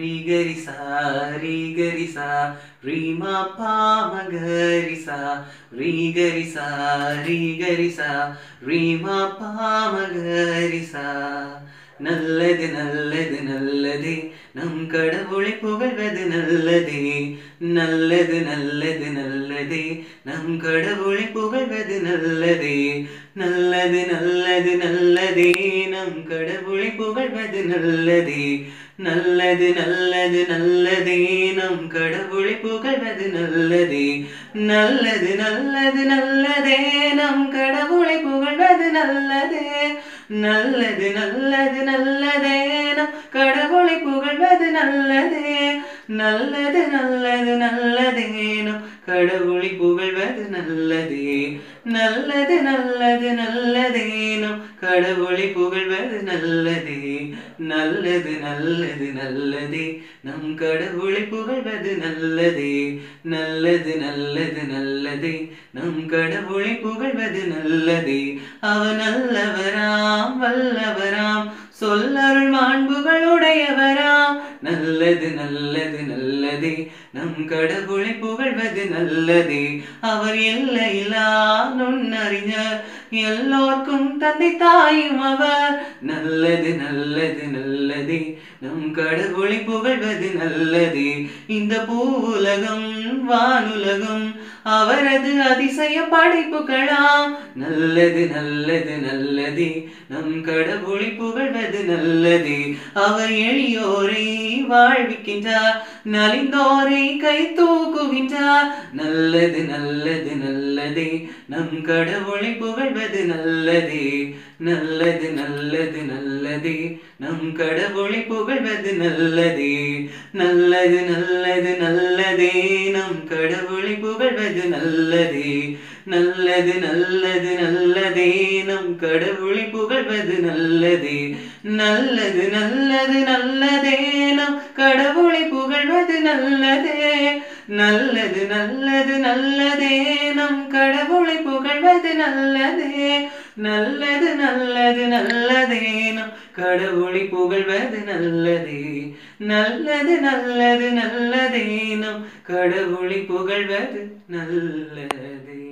ರೀ ಗರಿಸ ರೀ ಗರಿಸ ರೀ ಮ ಪ ಮ ಗರಿಸ ರೀ ಗರಿಸ ರೀ ಗರಿಸ ರೀ ಮ ಪ ಮ ಗರಿಸ ನಲ್ಲದೆ ನಲ್ಲದೆ ನಲ್ಲದೆ நம் கடவுளை புகழ்வது நல்லதே நல்லது நல்லது நல்லதே. நம் கடவுளை புகழ்வது நல்லதே நல்லது நல்லது நல்லதே. நம் கடவுளை புகழ்வது நல்லதே நல்லது நல்லது நல்லதே. நம் கடவுளை புகழ்வது நல்லதே நல்லது நல்லது நல்லதே. நம் கடவுளை புகழ்வது நல்லதே நல்லது நல்லது நல்லதே. நம் கடவுள் வாழ்வது நல்லது நல்லது நல்லது நல்லதேனும் கடவுளை புகழ்வது நல்லது நல்லது நல்லது நல்லதேனும் கடவுளை புகழ்வது நல்லது நல்லது நல்லது நல்லதே. நம் கடவுளை புகழ்வது நல்லதே நல்லது நல்லது நல்லதே. நம் கடவுளை புகழ்வது நல்லதே. அவ நல்லவரா நல்லது நல்லது நல்லதே நம் கடவுளை புகழ்வது நல்லதே அவர் எல்லையில்லா நுண்ணறிஞர் எல்லோர்க்கும் தந்தை தாயும் அவர் நல்லது நல்லது நல்லதே நல்லதே. நம் கடவுளை புகழ்வது நல்லது. இந்த பூவுலகம் வானுலகம் அவரது அதிசய படைப்புகளாம். நல்லது நல்லது நல்லது. நம் கடவுளை புகழ்வது நல்லது. அவர் எளியோரை வாழ்விக்கின்றார். நலிந்தோரை கை தூக்குகின்றார். நல்லது நல்லது நல்லது. நம் கடவுளை புகழ்வது நல்லது. நல்லது நல்லது நல்லது. நம் கடவுள் கடவுளை புகழ்வது நல்லது நல்லது நல்லது நல்லதே. நம் கடவுளை புகழ்வது நல்லது நல்லது நல்லது நல்லதே. நம் கடவுளை புகழ்வது நல்லது நல்லது நல்லது நல்லதே. நம் கடவுளை புகழ்வது நல்லதே. நல்லது நல்லது நல்லதே. நம் கடவுளை புகழ்வது நல்லதே. நல்லது நல்லது நல்லதே. நம் கடவுளை புகழ்வது நல்லதே. நல்லது நல்லது நல்லதே. நம் கடவுளை புகழ்வது நல்லதே.